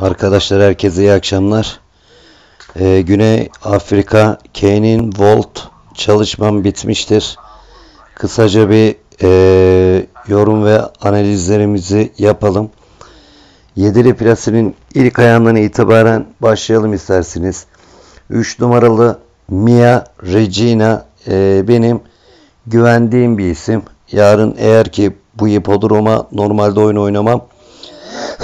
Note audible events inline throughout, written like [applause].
Arkadaşlar herkese iyi akşamlar. Ee, Güney Afrika Kane'in Volt çalışmam bitmiştir. Kısaca bir e, yorum ve analizlerimizi yapalım. Yedili plasinin ilk ayağından itibaren başlayalım isterseniz. 3 numaralı Mia Regina e, benim güvendiğim bir isim. Yarın eğer ki bu hipodroma normalde oyun oynamam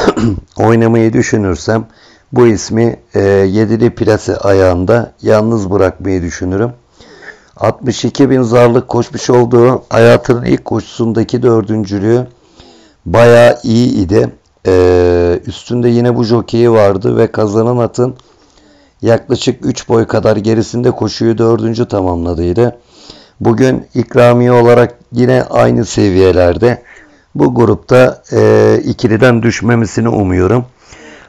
[clears throat] oynamayı düşünürsem bu ismi e, yedili plase ayağında yalnız bırakmayı düşünürüm. 62 bin zarlık koşmuş olduğu hayatının ilk koşusundaki dördüncülüğü bayağı iyi idi. Ee, üstünde yine bu jokeyi vardı ve kazanan atın yaklaşık 3 boy kadar gerisinde koşuyu dördüncü tamamladıydı. Bugün ikramiye olarak yine aynı seviyelerde. Bu grupta e, ikiliden düşmemesini umuyorum.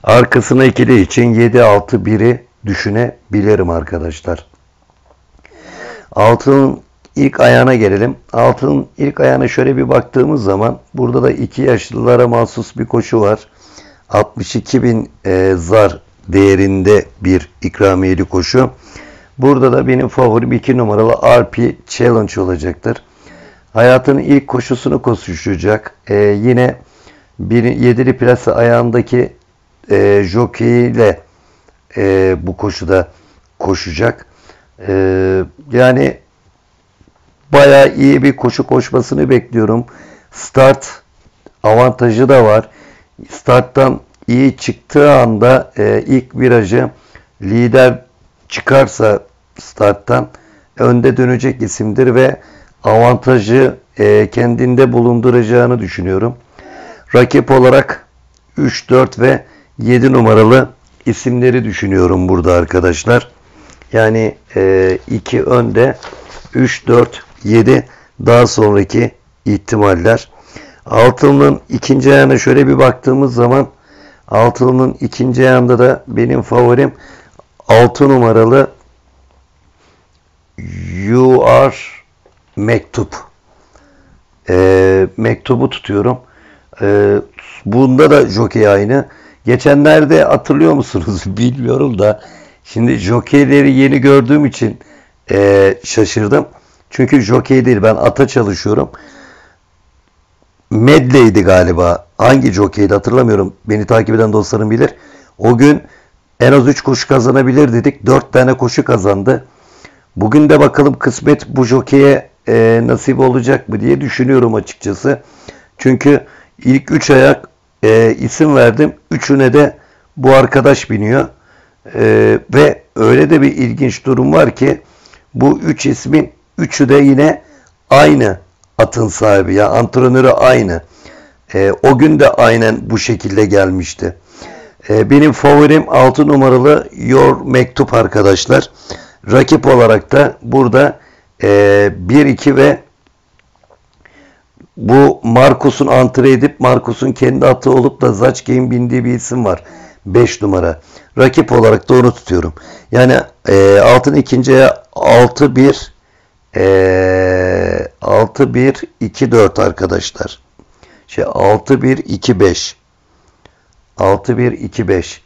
Arkasına ikili için 7-6-1'i düşünebilirim arkadaşlar. Altının ilk ayağına gelelim. Altının ilk ayağına şöyle bir baktığımız zaman burada da iki yaşlılara mahsus bir koşu var. 62 bin e, zar değerinde bir ikramiyeli koşu. Burada da benim favorim 2 numaralı RP Challenge olacaktır. Hayatının ilk koşusunu koşuşacak. Ee, yine bir yedili plase ayağındaki e, jockey ile e, bu koşuda koşacak. E, yani bayağı iyi bir koşu koşmasını bekliyorum. Start avantajı da var. Starttan iyi çıktığı anda e, ilk virajı lider çıkarsa starttan önde dönecek isimdir ve avantajı e, kendinde bulunduracağını düşünüyorum. Rakip olarak 3, 4 ve 7 numaralı isimleri düşünüyorum burada arkadaşlar. Yani 2 e, önde 3, 4, 7 daha sonraki ihtimaller. Altılının ikinci ayağına şöyle bir baktığımız zaman altılının ikinci ayağında da benim favorim 6 numaralı You Are Mektup. E, mektubu tutuyorum. E, bunda da jockey aynı. Geçenlerde hatırlıyor musunuz [laughs] bilmiyorum da şimdi jockeyleri yeni gördüğüm için e, şaşırdım. Çünkü jockey değil ben ata çalışıyorum. Medley'di galiba. Hangi jockeydi hatırlamıyorum. Beni takip eden dostlarım bilir. O gün en az 3 koşu kazanabilir dedik. 4 tane koşu kazandı. Bugün de bakalım kısmet bu jokeye e, nasip olacak mı diye düşünüyorum açıkçası. Çünkü ilk 3 ayak e, isim verdim. Üçüne de bu arkadaş biniyor. E, ve öyle de bir ilginç durum var ki bu üç ismin üçü de yine aynı atın sahibi. Ya yani antrenörü aynı. E, o gün de aynen bu şekilde gelmişti. E, benim favorim 6 numaralı Your Mektup arkadaşlar. Rakip olarak da burada e, 1-2 ve bu Marcus'un antre edip Marcus'un kendi atı olup da Zaçke'nin bindiği bir isim var. 5 numara. Rakip olarak da onu tutuyorum. Yani e, altın ikinciye 6-1 e, 6-1-2-4 arkadaşlar. Şey 6-1-2-5 6-1-2-5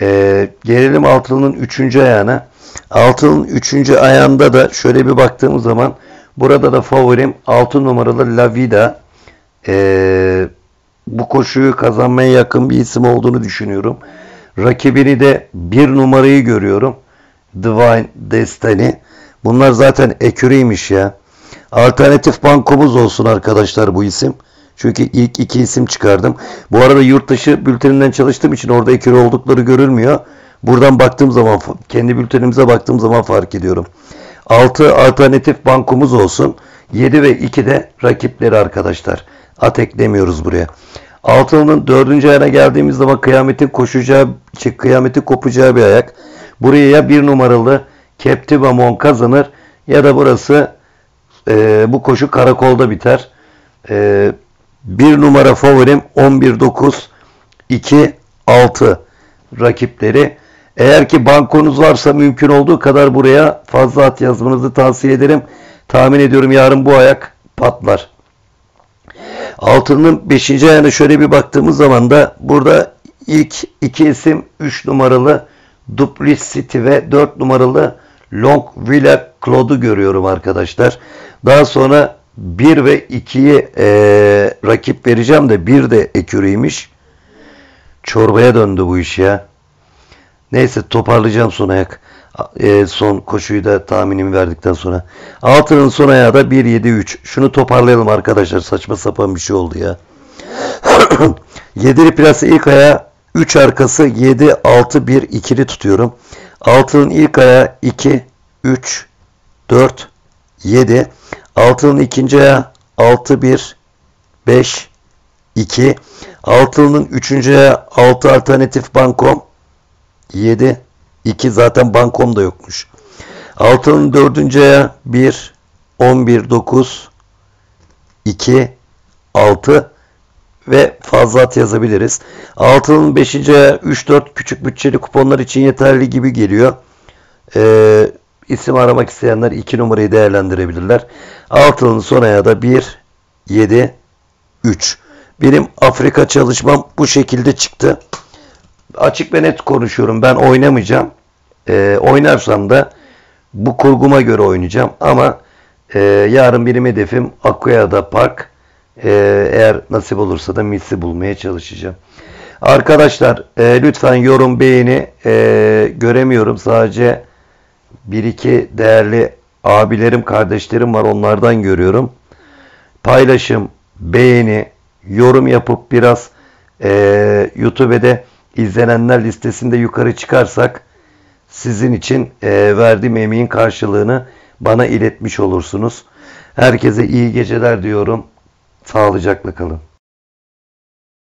e, gelelim altının 3. ayağına. Altının 3. ayağında da şöyle bir baktığımız zaman burada da favorim 6 numaralı La Vida. Ee, bu koşuyu kazanmaya yakın bir isim olduğunu düşünüyorum. Rakibini de bir numarayı görüyorum. Divine Destiny. Bunlar zaten eküreymiş ya. Alternatif bankomuz olsun arkadaşlar bu isim. Çünkü ilk iki isim çıkardım. Bu arada yurt dışı bülteninden çalıştığım için orada ekürü oldukları görülmüyor. Buradan baktığım zaman kendi bültenimize baktığım zaman fark ediyorum. 6 alternatif bankumuz olsun. 7 ve 2 de rakipleri arkadaşlar. At eklemiyoruz buraya. Altının dördüncü ayına geldiğimiz zaman kıyametin koşacağı, şey, kıyametin kopacağı bir ayak. Buraya ya bir numaralı Captiva Mon kazanır ya da burası e, bu koşu karakolda biter. E, bir numara favorim 11-9 2-6 rakipleri. Eğer ki bankonuz varsa mümkün olduğu kadar buraya fazla at yazmanızı tavsiye ederim. Tahmin ediyorum yarın bu ayak patlar. Altının 5. ayağına şöyle bir baktığımız zaman da burada ilk iki isim 3 numaralı Duplicity ve 4 numaralı Longville Claude'u görüyorum arkadaşlar. Daha sonra 1 ve 2'yi e, rakip vereceğim de 1 de ekürüymüş. Çorbaya döndü bu iş ya. Neyse toparlayacağım son ayak. E, son koşuyu da tahminimi verdikten sonra. Altının son ayağı da 1-7-3. Şunu toparlayalım arkadaşlar. Saçma sapan bir şey oldu ya. [clears throat] Yedili plasa ilk ayağı 3 arkası 7 6 1 ikili tutuyorum. Altının ilk ayağı 2 3 4 7. Altının ikinci ayağı 6 1 5 2. Altının üçüncü ayağı 6 alternatif bankom 7 2 zaten bankom da yokmuş. Altının dördüncü ayağı 1 11 9 2 6 ve fazla at yazabiliriz. Altının 5. 3-4 küçük bütçeli kuponlar için yeterli gibi geliyor. Ee, isim aramak isteyenler 2 numarayı değerlendirebilirler. Altının son ayağı da 1, 7, 3. Benim Afrika çalışmam bu şekilde çıktı. Açık ve net konuşuyorum. Ben oynamayacağım. Ee, oynarsam da bu kurguma göre oynayacağım. Ama e, yarın benim hedefim Akuya'da Park. Ee, eğer nasip olursa da misli bulmaya çalışacağım. Arkadaşlar e, lütfen yorum beğeni e, göremiyorum. Sadece bir iki değerli abilerim kardeşlerim var onlardan görüyorum. Paylaşım, beğeni, yorum yapıp biraz e, YouTube'de izlenenler listesinde yukarı çıkarsak sizin için e, verdiğim emeğin karşılığını bana iletmiş olursunuz. Herkese iyi geceler diyorum. Sağlıcakla kalın.